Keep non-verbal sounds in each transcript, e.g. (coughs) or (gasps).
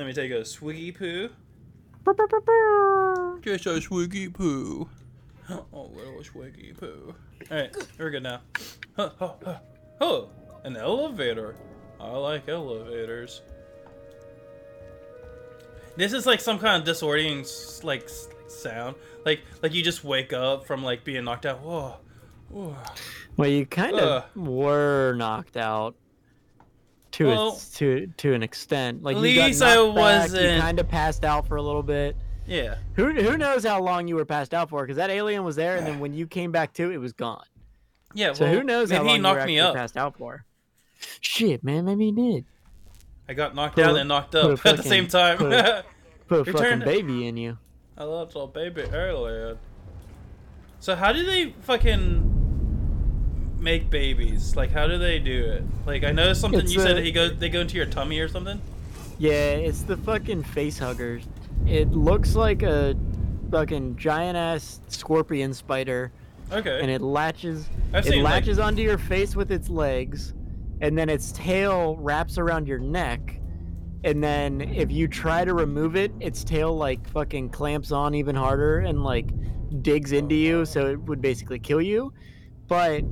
Let me take a swiggy poo. Just a swiggy poo. Oh, little swiggy poo. Alright, we're good now. Huh, huh, huh. Oh, an elevator. I like elevators. This is like some kind of disorienting like sound. Like like you just wake up from like being knocked out. Whoa. Whoa. Well, you kind of Ugh. were knocked out to Well, a, to to an extent. Like at you least I back, You wasn't- kind of passed out for a little bit. Yeah. Who who knows how long you were passed out for? Because that alien was there, and then (sighs) when you came back to, it was gone. Yeah. So well, who knows how long he you were knocked me up. passed out for? Shit, man, maybe he did. I got knocked Put out a- and knocked a up (laughs) at the same time. put a- (laughs) Put a fucking baby in you. I love little baby earlier. So how do they fucking make babies? Like how do they do it? Like I know something It's you said he go they go into your tummy or something. Yeah, it's the fucking face huggers. It looks like a fucking giant ass scorpion spider, Okay. and it latches. I've it seen, like- latches onto your face with its legs, and then its tail wraps around your neck. And then if you try to remove it, its tail like fucking clamps on even harder and like digs into you, so it would basically kill you. But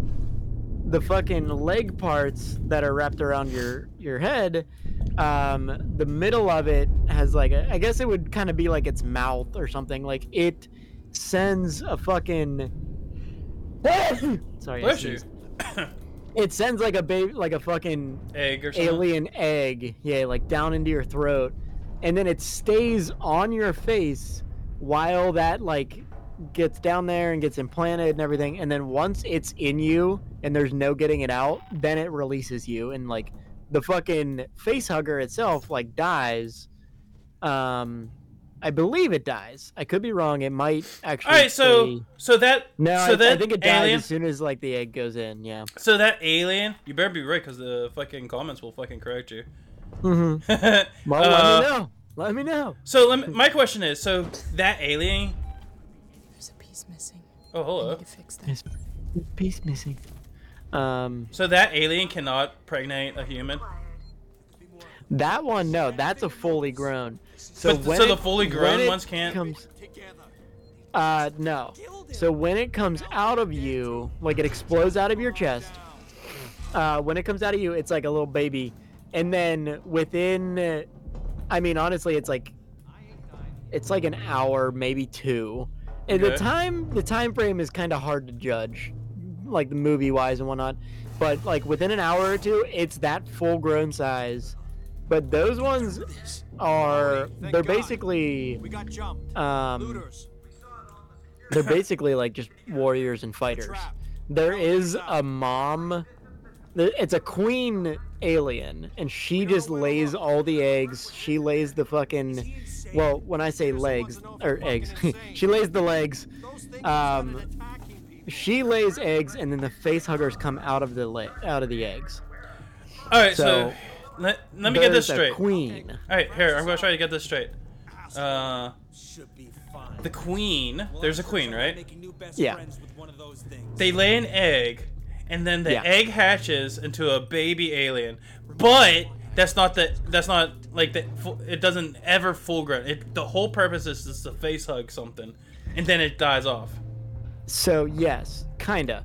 the fucking leg parts that are wrapped around your your head, um, the middle of it has like a, I guess it would kind of be like its mouth or something. Like it sends a fucking. (coughs) Sorry, Bless you. It sends like a baby, like a fucking Egg or something. alien egg, yeah, like down into your throat, and then it stays on your face while that like gets down there and gets implanted and everything. And then once it's in you and there's no getting it out, then it releases you and like the fucking face hugger itself like dies. Um, I believe it dies. I could be wrong. It might actually. All right, so so that no, so I, that I think it dies alien as soon as like the egg goes in. Yeah. so that alien you better be right because the fucking comments will fucking correct you. Mm-hmm. (laughs) Well, Uh, let me know. Let me know. So let me, my question is so that alien. There's a piece missing. Oh I hello. need to fix that. There's a piece missing. Um, So that alien cannot pregnate a human. that one, no, that's a fully grown. So But- when so the it- fully when grown it ones can't? Comes, uh, no. So when it comes out of you, like it explodes out of your chest. Uh, when it comes out of you, it's like a little baby, and then within, uh, I mean, honestly, it's like, it's like an hour, maybe two. And the time, the time frame is kind of hard to judge, like the movie wise and whatnot. But like within an hour or two, it's that full grown size. But those ones are, Thank they're God. basically, We got jumped. um, Looters. they're basically like just warriors and fighters. There is a mom. There- It's a queen alien, and she just lays all the eggs. She lays the fucking. Well, when I say legs or eggs, (laughs) she lays the legs. Um, started attacking people. She lays eggs, and then the face huggers come out of the le- out of the eggs. All right, so, So, let, let me get this There's a straight. Queen. All right, here I'm gonna try to get this straight. Uh, Should be fine. the queen. There's a queen, right? Making new best Yeah. friends with one of those things. They lay an egg, and then the Yeah. egg hatches into a baby alien. But that's not the. That's not like that. It doesn't ever full grown. It the whole purpose is just to face hug something, and then it dies off. So yes, kinda.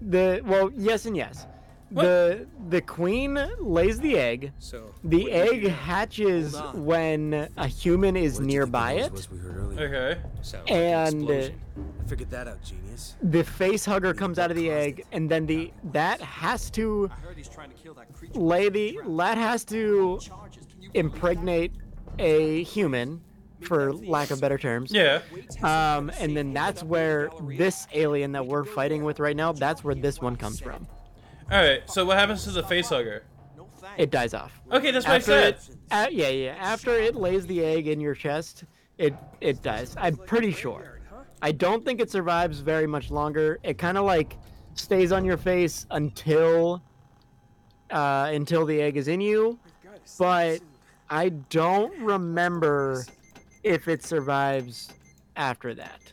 The well, yes and yes. The the queen lays the egg. So The egg hatches when a human is nearby it. we heard? Okay. Sounds like an And, uh, explosion. I figured that out, genius. The face hugger comes out of the egg, and then the that has to I heard he's trying to kill that lay the that has to Charges. Can you impregnate a human, for lack of better terms. Yeah. Um, and then that's where this alien that we're fighting with right now, that's where this one comes from. All right. So what happens to the face hugger? It dies off. Okay, that's what After I said. it, uh, yeah, yeah. After it lays the egg in your chest, it it dies. I'm pretty sure. I don't think it survives very much longer. It kind of like stays on your face until uh, until the egg is in you, but I don't remember if it survives after that.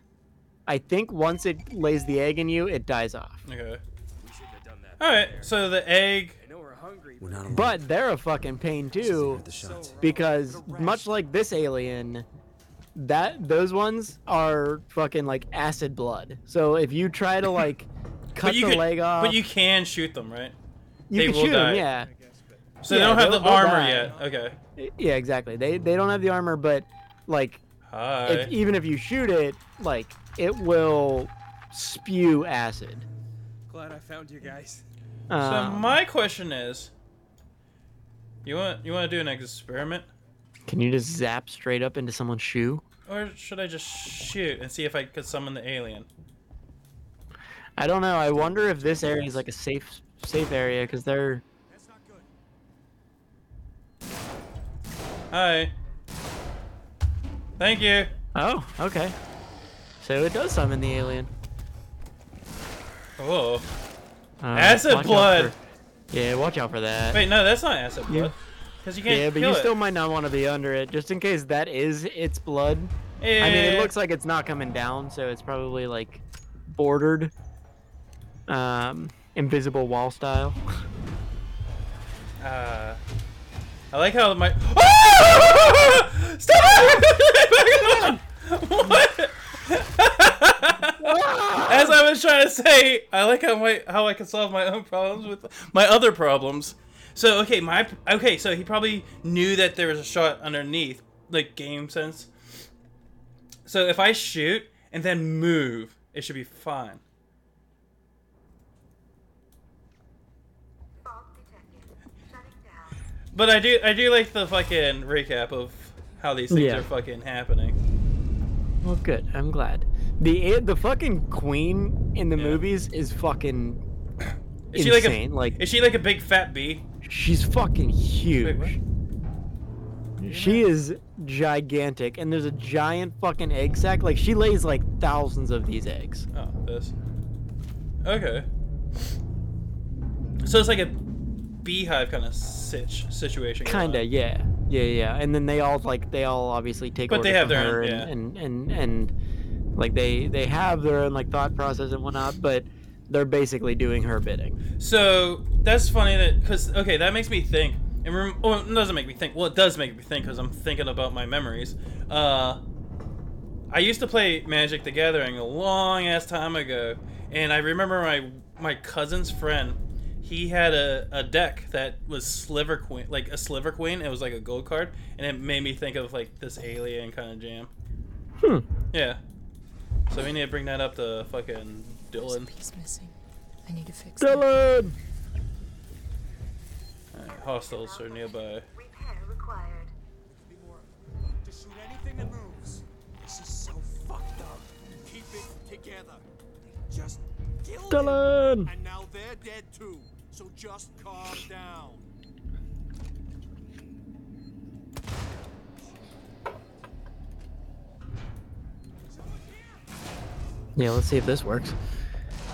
I think once it lays the egg in you, it dies off. Okay. All right. So the egg We're not alone. But they're a fucking pain too. Heard the shots. because much like this alien that those ones are fucking like acid blood so if you try to like (laughs) cut the could, leg off but you can shoot them, right? you they can will shoot die. yeah So Yeah, they don't have the armor die. yet. Okay. yeah exactly they they don't have the armor but like if, even if you shoot it like it will spew acid Glad I found you guys. so Um, my question is, you want you want to do an experiment, can you just zap straight up into someone's shoe or should I just shoot and see if I could summon the alien? i don't know i wonder if this area is like a safe safe area because they're That's not good. Hi. Thank you. oh okay so it does summon the alien Oh. Uh, Acid blood. for- yeah, watch out for that. Wait, no, that's not acid blood. Because you can't yeah, but kill you it. still might not want to be under it, just in case that is its blood. Yeah. I mean, it looks like it's not coming down, so it's probably like bordered, um, invisible wall style. Uh, I like how my. Ah! (laughs) Stop! (laughs) (laughs) what? As I was trying to say, I like how my how I can solve my own problems with my other problems. So okay, my okay, so he probably knew that there was a shot underneath, like game sense. So if I shoot and then move, it should be fine. Fault detected. Shutting down. But I do I do like the fucking recap of how these things Yeah. are fucking happening. Well, good. I'm glad. The the fucking queen in the Yeah. movies is fucking (clears throat) Is she like a like is she like a big fat bee? she's fucking huge. Wait, She is gigantic, and there's a giant fucking egg sack. Like she lays like thousands of these eggs. Oh, this. Okay. So it's like a beehive kind of sitch situation. Kinda, yeah, yeah, yeah. And then they all like they all obviously take But they have their own- yeah. and, and and and like they they have their own like thought process and whatnot, but they're basically doing her bidding. So that's funny that because okay, that makes me think. And rem- well, it doesn't make me think. Well, it does make me think because I'm thinking about my memories. Uh, I used to play Magic the Gathering a long ass time ago, and I remember my my cousin's friend. He had a, a deck that was Sliver Queen, like a Sliver Queen. It was like a gold card, and it made me think of like this alien kind of jam. Hmm. Yeah. So we need to bring that up to fucking There's a Dylan. piece missing. I need to fix it. Dylan. Alright, hostiles are nearby. Repair required. Be more. Just shoot anything that moves. This is so fucked up. Keep it together. They just killed him. Dylan. And now they're dead too. So just calm down. Yeah, let's see if this works.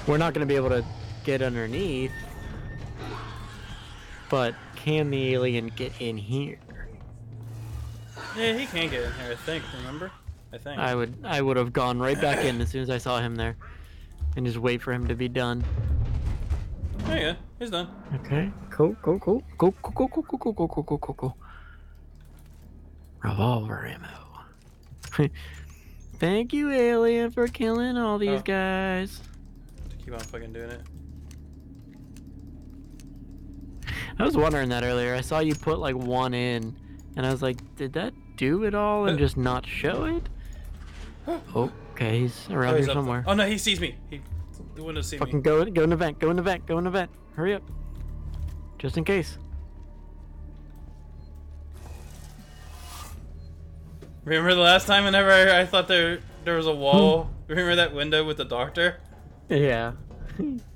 We're not gonna be able to get underneath, but can the alien get in here? Yeah, he can get in here. I think. Remember? I think. I would I would have gone right back in as soon as I saw him there, and just wait for him to be done. There you go. He's done. Okay. Cool. Cool. Cool. Cool. Cool. Cool. Cool. Cool. Cool. Cool. Cool. Cool. Cool. Cool. Revolver ammo. (laughs) Thank you, alien, for killing all these Oh. guys. Keep on fucking doing it. I was wondering that earlier. I saw you put like one in, and I was like, did that do it all and Uh. just not show it? (gasps) Oh, okay, he's Oh, around he's here somewhere. Oh no, he sees me. He the window see Fucking me. go, go in the vent, go in the vent, go in the vent. Hurry up. Just in case. Remember the last time whenever I, I thought there there was a wall? (laughs) Remember that window with the doctor? Yeah. (laughs)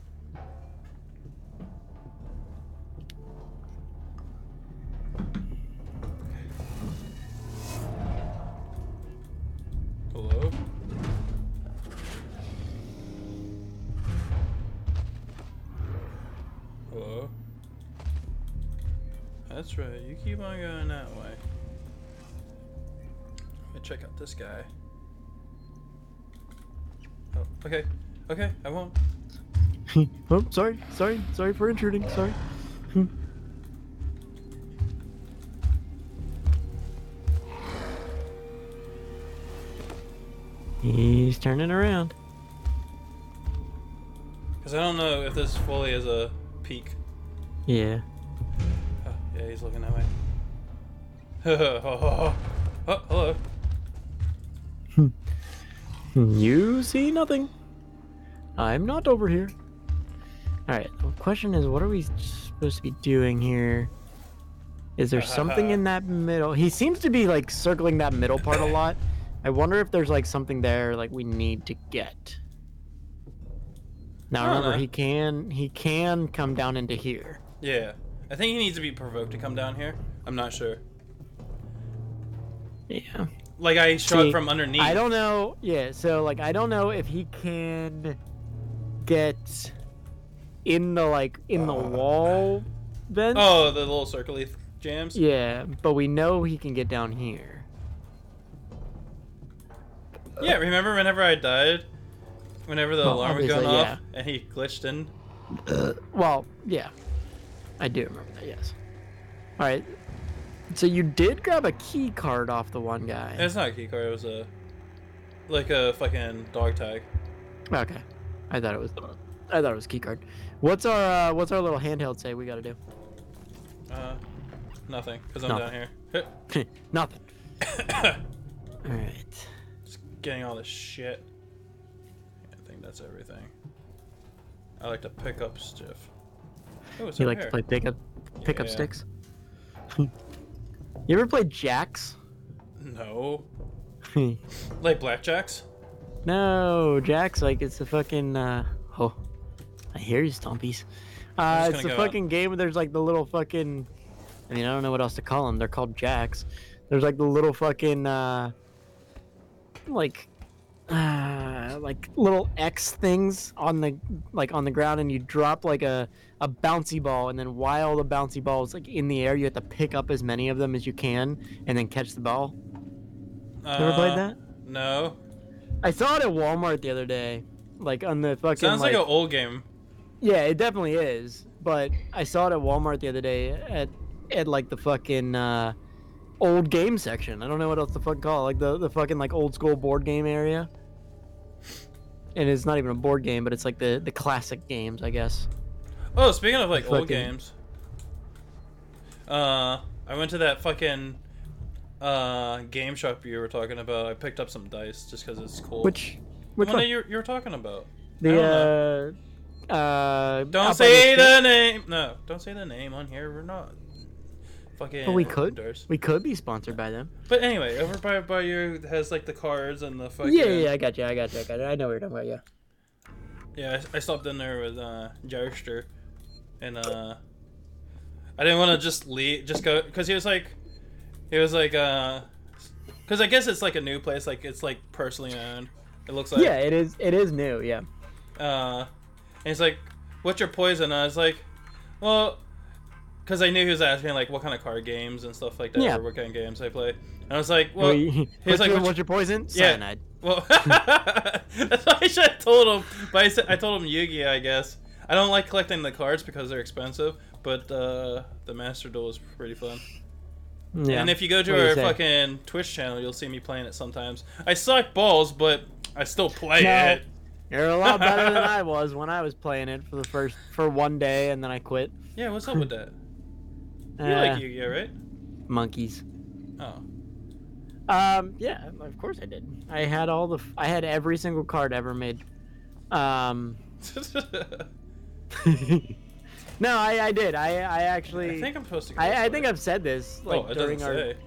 That's right, you keep on going that way. Let me check out this guy. Oh, okay. Okay, I won't. (laughs) oh, sorry, sorry, sorry for intruding, sorry. (laughs) He's turning around. Because I don't know if this fully is a peak. Yeah. He's looking that way. (laughs) oh, hello. Hmm. You see nothing. I'm not over here. Alright, the question is what are we supposed to be doing here? Is there something in (laughs) that middle? He seems to be like circling that middle part a lot. I wonder if there's like something there like we need to get. Now remember know. he can he can come down into here. Yeah. I think he needs to be provoked to come down here. I'm not sure. Yeah. Like I shot See, from underneath. I don't know. Yeah, so like I don't know if he can get in the like in the uh. wall vent. Oh, the little circly jams. Yeah, but we know he can get down here. Yeah, remember whenever I died? Whenever the Well, alarm was going obviously, off and he glitched in? Well, yeah. I do remember that, yes. Alright. So you did grab a key card off the one guy. It's not a key card, it was a. Like a fucking dog tag. Okay. I thought it was I thought it was key card. What's our uh, what's our little handheld say we gotta do? Uh, nothing, because I'm Nothing. down here. (laughs) Nothing. (coughs) Alright. Just getting all this shit. I think that's everything. I like to pick up stiff. Oh, You like to play pickup pickup Yeah. sticks? (laughs) you ever play jacks? No. (laughs) Like blackjacks? no, jacks like it's a fucking uh oh. I hear you stompies. Uh it's a fucking game where there's like the little fucking I mean I don't know what else to call them. They're called jacks. There's like the little fucking uh like uh, like little X things on the like on the ground, and you drop like a a bouncy ball, and then while the bouncy ball is like in the air, you have to pick up as many of them as you can, and then catch the ball. Ever played Uh, that? No. I saw it at Walmart the other day, like on the fucking. Sounds like, like an old game. yeah, it definitely is. But I saw it at Walmart the other day at at like the fucking uh, old game section. I don't know what else to fucking call it. like the the fucking like old school board game area. And it's not even a board game, but it's like the the classic games, I guess. Oh, speaking of like old games. Uh, I went to that fucking uh game shop you were talking about. I picked up some dice just because it's cool. Which The which one one? you, you were talking about? The uh uh. Don't say the name. No, don't say the name on here. We're not fucking. But we could. endorse. We could be sponsored by them. But anyway, over by by you has like the cards and the fucking. Yeah, yeah, I got you. I got you. I got you. I know what you're talking about. Yeah. Yeah, I, I stopped in there with uh Jouster, and uh, I didn't want to just leave, just go, cause he was like, he was like, uh, cause I guess it's like a new place, like it's like personally owned. It looks like. Yeah, it is. It is new. Yeah. Uh, and he's like, "What's your poison?" And I was like, "Well." Because I knew he was asking like what kind of card games and stuff like that, Yeah. or what kind of games I play. And I was like, "Well, Well, you- he what's, was like, your, "What's your poison? Yeah. Cyanide. Well, (laughs) that's why I should have told him. But I, said, I told him Yugi, I guess. I don't like collecting the cards because they're expensive, but uh, the Master Duel is pretty fun. Yeah. And if you go to What our fucking Twitch channel, you'll see me playing it sometimes. I suck balls, but I still play No. it. You're a lot better than I (laughs) was when I was playing it for the first for one day, and then I quit. Yeah, what's up with that? You Uh, like Yu-Gi-Oh, right? monkeys. Oh. Um, yeah, of course I did. I had all the, f- I had every single card ever made. Um, (laughs) (laughs) no, I, I did. I, I actually, I think I'm supposed to I, I think. I've said this like oh, during our say.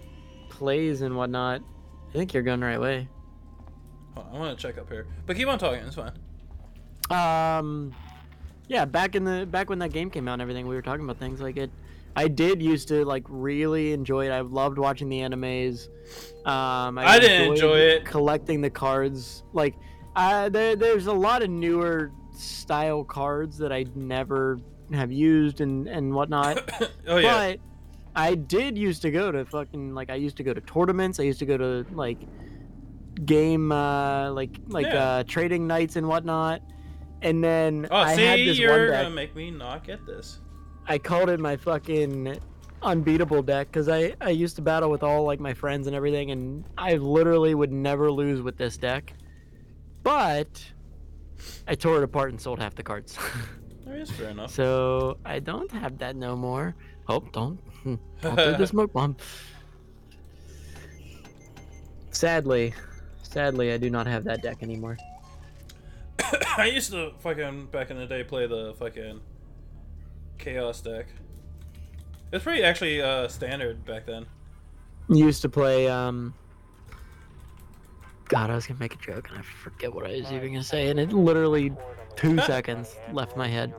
plays and whatnot. I think you're going the right way. On, I want to check up here. But keep on talking, it's fine. Um, yeah, back in the back when that game came out and everything, we were talking about things like it. I did used to like really enjoy it. I loved watching the animes. Um, I didn't enjoyed enjoy it. Collecting the cards, like, uh, there, there's a lot of newer style cards that I never have used and and whatnot. (coughs) oh, yeah. But I did used to go to fucking like I used to go to tournaments. I used to go to like game uh like like Yeah. uh trading nights and whatnot. And then oh, I see, had this you're one deck. gonna make me not get this. I called it my fucking unbeatable deck because I I used to battle with all like my friends and everything, and I literally would never lose with this deck. but I tore it apart and sold half the cards. (laughs) That is fair enough. so I don't have that no more. Oh, don't don't do the (laughs) smoke bomb. Sadly, sadly, I do not have that deck anymore. (coughs) I used to fucking back in the day play the fucking chaos deck. It's pretty actually uh, standard back then. Used to play. um God, I was gonna make a joke and I forget what I was even gonna say, and it literally two (laughs) seconds left my head.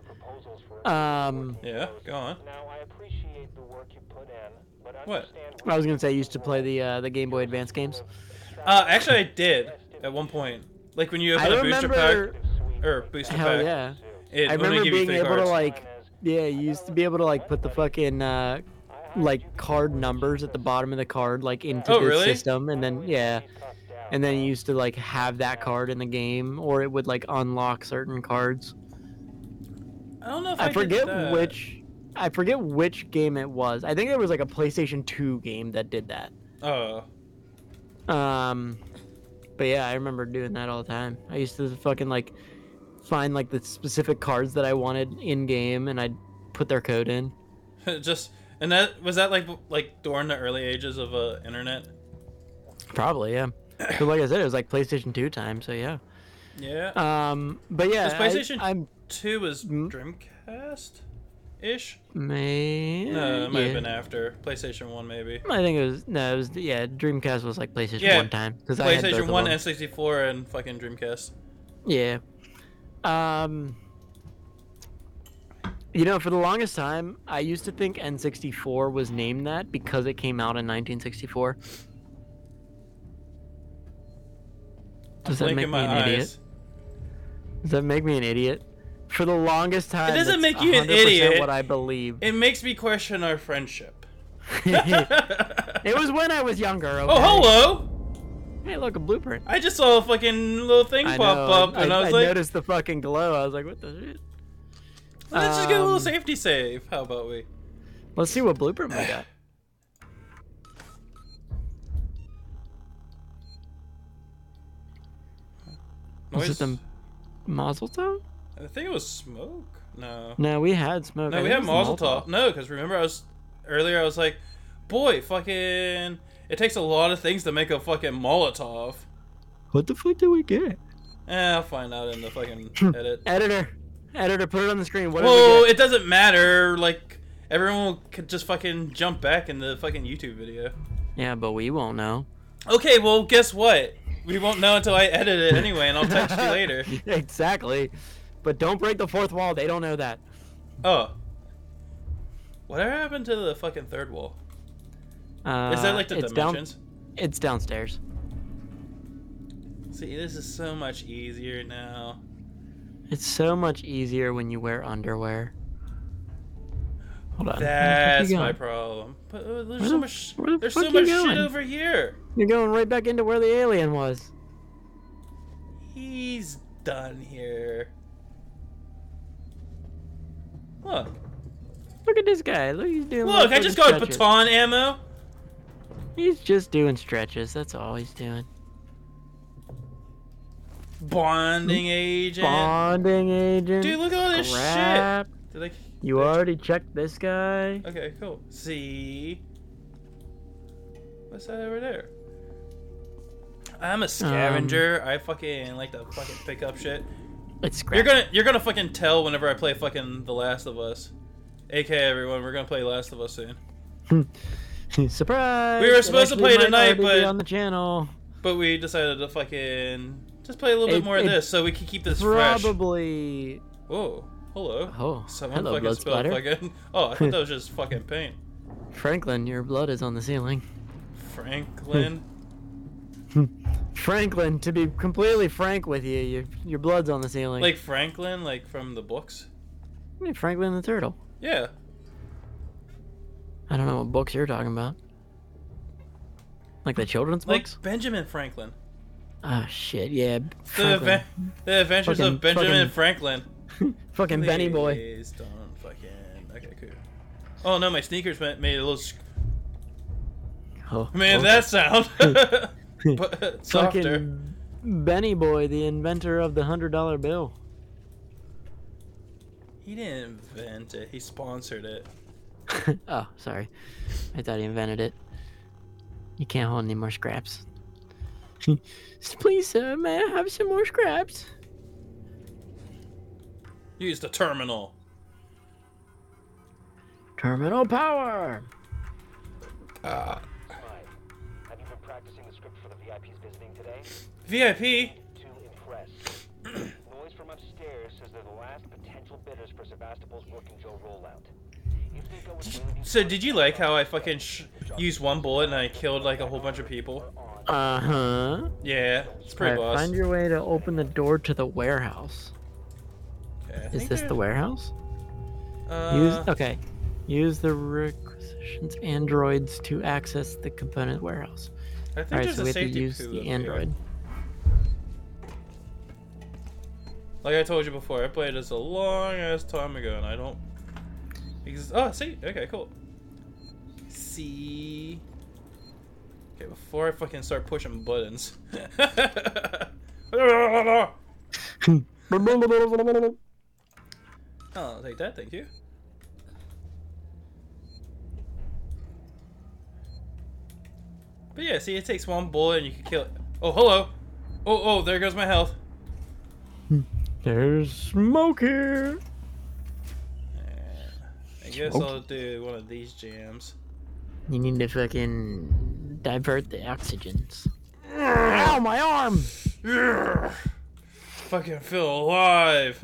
Um, Yeah, go on. Now, I appreciate the work you put in, but What? I was gonna say I used to play the uh, the Game Boy Advance games. Uh, actually, I did at one point. Like when you I open a booster remember. pack or booster Hell pack, yeah! it I remember give being three able cards. to like, yeah, you used to be able to like put the fucking uh, like card numbers at the bottom of the card like into Oh, the really? system, and then yeah, and then you used to like have that card in the game, or it would like unlock certain cards. I don't know if I, I forget which. I forget which game it was. I think there was like a PlayStation 2 game that did that. Oh, Um, but yeah, I remember doing that all the time. I used to fucking like find like the specific cards that I wanted in game, and I'd put their code in. (laughs) just and that was that like like during the early ages of uh, internet. Probably, yeah. (coughs) But like I said, it was like PlayStation 2 time, so yeah. Yeah, Um, but yeah, Was PlayStation- I, am two was Mm. Dreamcast, ish. may. No, it might yeah. have been after PlayStation One, maybe. I think it was no, it was yeah. Dreamcast was like PlayStation Yeah, One time because I had both PlayStation One, them. N64, and fucking Dreamcast. Yeah. Um. You know, for the longest time, I used to think N64 was named that because it came out in 1964. Does that make me an idiot? Does that make me an idiot? For the longest time, it doesn't make you an 100% idiot. What I believe. It makes me question our friendship. (laughs) it was when I was younger. Okay? Oh, hello! Hey, look, a blueprint. I just saw a fucking little thing I pop know, up, I, and I, I, was I like, noticed the fucking glow. I was like, what the shit? let's just get a little Um, safety save. How about we? Let's see what blueprint we got. Was Noise? it the Mazel Tov? I think it was smoke. No. No, we had smoke. No, I we had Mazel Tov. No, because remember I was earlier. I was like, boy, fucking. It takes a lot of things to make a fucking Molotov. What the fuck did we get? Eh, I'll find out in the fucking (laughs) edit. Editor, editor, put it on the screen. What did Well, we it doesn't matter. Like everyone could just fucking jump back in the fucking YouTube video. Yeah, but we won't know. Okay, well, guess what? We won't know until I edit it anyway, and I'll text you (laughs) later. exactly. But don't break the fourth wall. They don't know that. Oh. Whatever happened to the fucking third wall? Uh, Is that like the it's dimensions? Down, it's downstairs. See, this is so much easier now. It's so much easier when you wear underwear. Hold on. Where the fuck That's my problem. But uh, there's so much. the There's so much shit over here. You're going right back into where the alien was. He's done here. Look, Look at this guy. Look, he's doing. look! I just got stretches. baton ammo. He's just doing stretches. That's all he's doing. Bonding agent. Bonding agent. Dude, look at all this Crap. shit. Did I? You already checked this guy. Okay, cool. See. What's that over there? I'm a um, scavenger. I fucking like to fucking pick up shit. It's scrap. You're gonna you're gonna fucking tell whenever I play fucking The Last of Us. AK everyone, we're gonna play Last of Us soon. (laughs) Surprise! We were supposed to play tonight, but- on the channel. But we decided to fucking just play a little bit It- more of this so we can keep this fresh. Probably. Whoa, hello. Oh, Someone hello, fucking blood spilled splatter. fucking. (laughs) Oh, I thought that was just fucking paint. Franklin, your blood is on the ceiling. Franklin. (laughs) Franklin, to be completely frank with you, your your blood's on the ceiling. like Franklin, like from the books. Hey, Franklin the turtle. Yeah. I don't know what books you're talking about. Like the children's Like books? Benjamin Franklin. Ah, shit, yeah. The, Franklin. the Adventures Fucking- of Benjamin fucking- Franklin. (laughs) Fucking Benny boy. Don't fucking. Okay, cool. Oh no, my sneakers went, made a little. Sc- Oh, man, oh. that sound. (laughs) (laughs) but softer. Fucking Benny Boy, the inventor of the hundred dollar bill. He didn't invent it. He sponsored it. oh, sorry. I thought he invented it. You can't hold any more scraps. Please, sir, may I have some more scraps? Use the terminal. Terminal power. Ah. Have you been practicing the script for the VIPs visiting today? VIP. To impress. (clears throat) Noise from upstairs says they're the last potential bidders for Sevastopol's Working Joe rollout. If they go with one of these So did you like how I fucking sh- used one bullet and I killed like a whole bunch of people? Uh huh. Yeah, it's pretty Alright, boss. find your way to open the door to the warehouse. Okay, Is this the warehouse? Uh, Use okay. Use the requisitions androids to access the component warehouse. I think Alright, there's so a we have to use the android. Like I told you before, I played this a long ass time ago, and I don't. Because, oh, see, okay, cool. See. Okay, before I fucking start pushing buttons. (laughs) (laughs) (laughs) Oh, I'll take that, thank you. But yeah, see, it takes one bullet and you can kill it. Oh, hello. Oh, oh, there goes my health. (laughs) There's smoke here. I guess Smoke. I'll do one of these jams. You need to fucking divert the oxygens. Ow, my arm! Yeah. Fucking feel alive.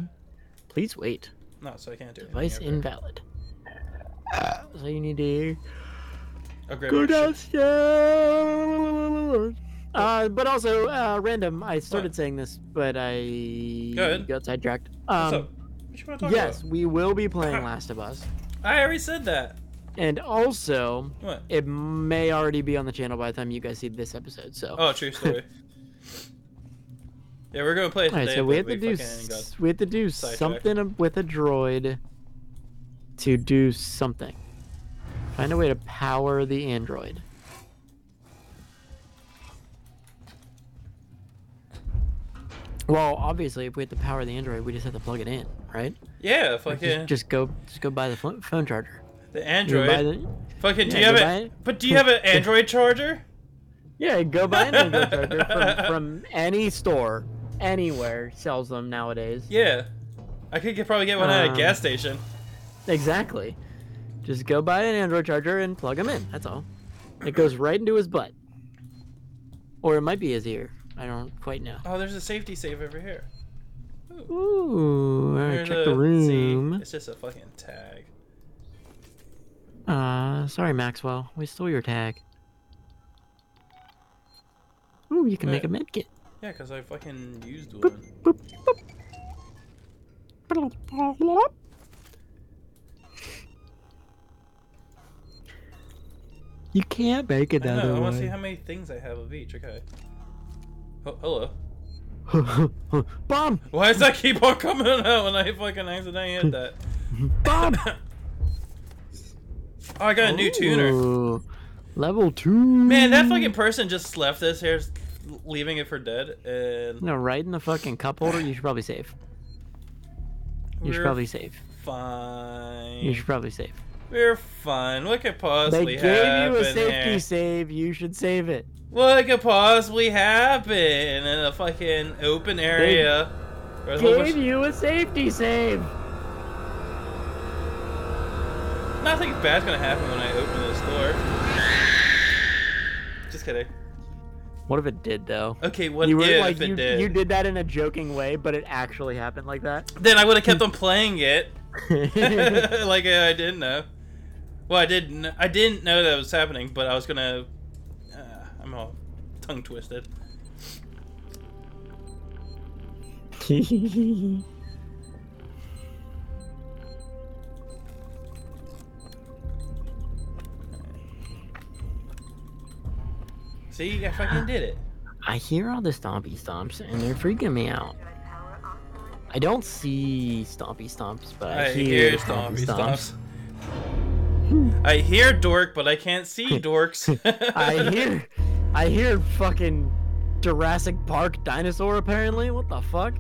Please wait. No, so I can't do it. Device invalid. So you need to grab go downstairs. Uh, but also, uh, random. I started saying this, but I Go ahead. got sidetracked. What's Um, up? What you want to talk yes, about? we will be playing (laughs) Last of Us, I already said that. and also What? it may already be on the channel by the time you guys see this episode. So, Oh, true story. (laughs) yeah, we're gonna play it today. right, so we have to do fucking got- s- we have to do something with a droid to do something. Find a way to power the android. Well, obviously, if we have to power the android, we just have to plug it in, right? Yeah, fucking Just, just go, just go buy the phone, charger. the Android. the- Fucking, do Yeah, you have it? it. But do you have an (laughs) Android charger? yeah, go buy an android charger from, (laughs) from any store, anywhere sells them nowadays. Yeah, I could get, probably get one at a Um, gas station. Exactly. Just go buy an Android charger and plug him in. That's all. It goes right into his butt. Or it might be his ear. I don't quite know. Oh, there's a safety save over here. Ooh, alright, There's check a- the see, room. it's just a fucking tag. Uh, sorry, Maxwell. We stole your tag. Ooh, you can make a Yeah. med kit. Yeah, because I fucking used Boop, one. boop, boop. You can't make it I know, I want to see how many things I have of each. Okay. Oh, hello. (laughs) Bomb! Why does that keep on coming out when I fucking accidentally hit that? (laughs) Bomb! (laughs) Oh, I got a new tuner. Level two. Man, that fucking person just left this here, leaving it for dead, and No, right in the fucking cup holder. You should probably save. You should probably save. fine. You should probably save. We're fine. What could possibly They gave you a safety here? save. You should save it. What could possibly happen in a fucking open area? there's Gave you a safety save. Nothing bad's gonna happen when I open this door. Just kidding. What if it did though? Okay, what you were if like it you, did? you did that in a joking way, but it actually happened like that. Then I would have kept on (laughs) playing it. (laughs) like uh, I didn't know. Well, I didn't. I didn't know that was happening, but I was gonna. Uh, I'm all tongue twisted. (laughs) See, I fucking did it. I hear all the stompy stomps and they're freaking me out. Droid power offline. I don't see stompy stomps, but I, I hear, hear stompy stomps. stomps. I hear dork, but I can't see (laughs) dorks. I hear, I hear fucking Jurassic Park dinosaur. Apparently, what the fuck?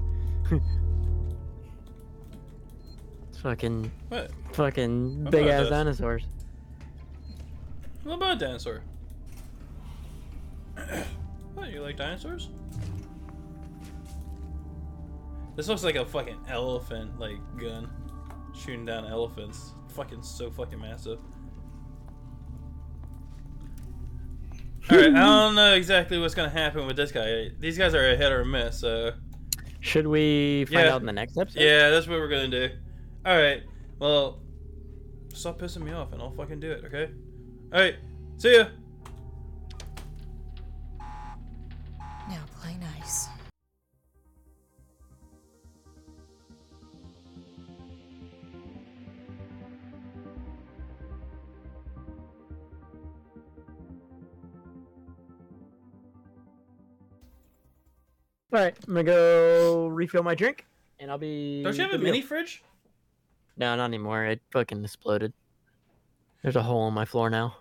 It's (laughs) fucking What? fucking What big ass this? dinosaurs. What about a dinosaur? What, you like dinosaurs? This looks like a fucking elephant, like, gun. Shooting down elephants. Fucking so fucking massive. Alright, I don't know exactly what's gonna happen with this guy. These guys are a hit or a miss, so... Should we find Yeah. out in the next episode? Yeah, that's what we're gonna do. Alright, well... Stop pissing me off and I'll fucking do it, okay? Alright, see ya! All right, I'm gonna go refill my drink, and I'll be. Don't you have a good to mini fridge? No, not anymore. It fucking exploded. There's a hole in my floor now.